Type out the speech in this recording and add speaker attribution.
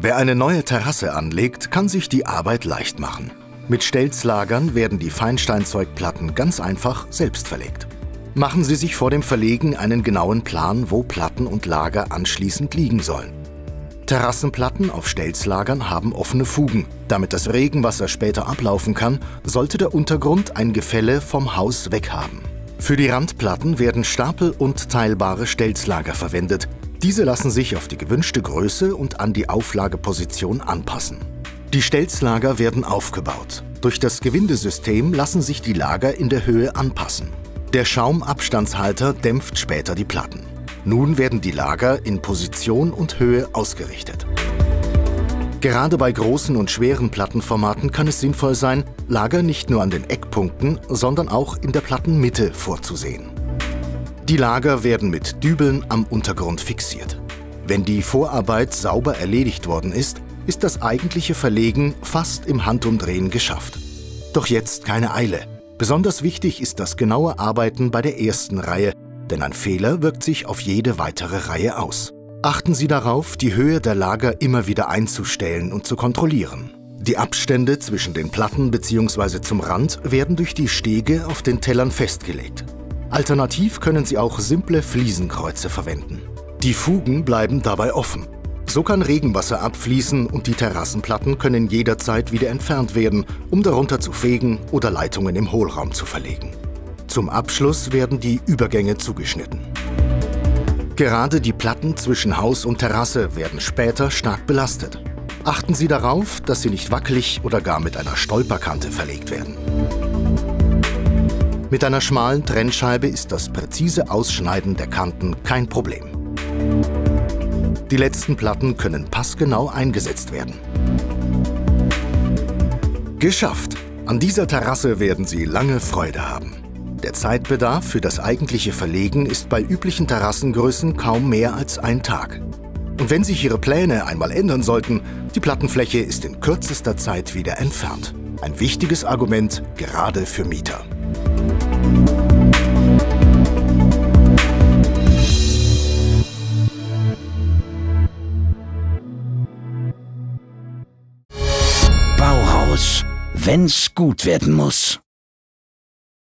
Speaker 1: Wer eine neue Terrasse anlegt, kann sich die Arbeit leicht machen. Mit Stelzlagern werden die Feinsteinzeugplatten ganz einfach selbst verlegt. Machen Sie sich vor dem Verlegen einen genauen Plan, wo Platten und Lager anschließend liegen sollen. Terrassenplatten auf Stelzlagern haben offene Fugen. Damit das Regenwasser später ablaufen kann, sollte der Untergrund ein Gefälle vom Haus weghaben. Für die Randplatten werden Stapel- und teilbare Stelzlager verwendet. Diese lassen sich auf die gewünschte Größe und an die Auflageposition anpassen. Die Stelzlager werden aufgebaut. Durch das Gewindesystem lassen sich die Lager in der Höhe anpassen. Der Schaumabstandshalter dämpft später die Platten. Nun werden die Lager in Position und Höhe ausgerichtet. Gerade bei großen und schweren Plattenformaten kann es sinnvoll sein, Lager nicht nur an den Eckpunkten, sondern auch in der Plattenmitte vorzusehen. Die Lager werden mit Dübeln am Untergrund fixiert. Wenn die Vorarbeit sauber erledigt worden ist, ist das eigentliche Verlegen fast im Handumdrehen geschafft. Doch jetzt keine Eile. Besonders wichtig ist das genaue Arbeiten bei der ersten Reihe, denn ein Fehler wirkt sich auf jede weitere Reihe aus. Achten Sie darauf, die Höhe der Lager immer wieder einzustellen und zu kontrollieren. Die Abstände zwischen den Platten bzw. zum Rand werden durch die Stege auf den Tellern festgelegt. Alternativ können Sie auch simple Fliesenkreuze verwenden. Die Fugen bleiben dabei offen. So kann Regenwasser abfließen und die Terrassenplatten können jederzeit wieder entfernt werden, um darunter zu fegen oder Leitungen im Hohlraum zu verlegen. Zum Abschluss werden die Übergänge zugeschnitten. Gerade die Platten zwischen Haus und Terrasse werden später stark belastet. Achten Sie darauf, dass sie nicht wackelig oder gar mit einer Stolperkante verlegt werden. Mit einer schmalen Trennscheibe ist das präzise Ausschneiden der Kanten kein Problem. Die letzten Platten können passgenau eingesetzt werden. Geschafft! An dieser Terrasse werden Sie lange Freude haben. Der Zeitbedarf für das eigentliche Verlegen ist bei üblichen Terrassengrößen kaum mehr als ein Tag. Und wenn sich Ihre Pläne einmal ändern sollten, die Plattenfläche ist in kürzester Zeit wieder entfernt. Ein wichtiges Argument gerade für Mieter.
Speaker 2: Bauhaus, wenn's gut werden muss.